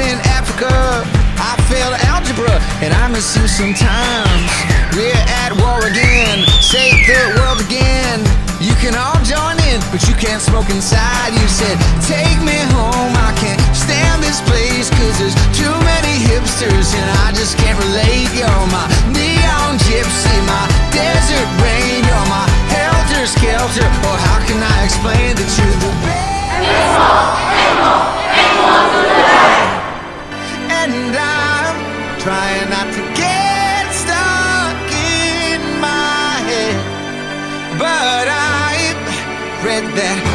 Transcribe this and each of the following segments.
in Africa. I failed algebra and I miss you sometimes. We're at war again, save the world again. You can all join in, but you can't smoke inside. You said, Take me home, I can't stand this place, cause there's too many hipsters and I just can't relate. You're my neon gypsy, my desert rain, you're my helter skelter. Or how can I explain that you? Trying not to get stuck in my head. But I've read that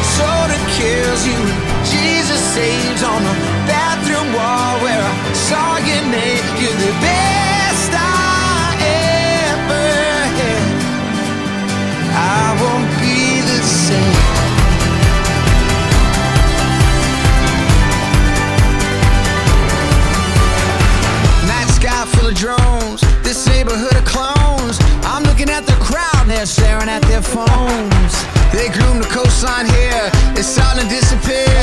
their phones. They groom the coastline here, it's to disappear.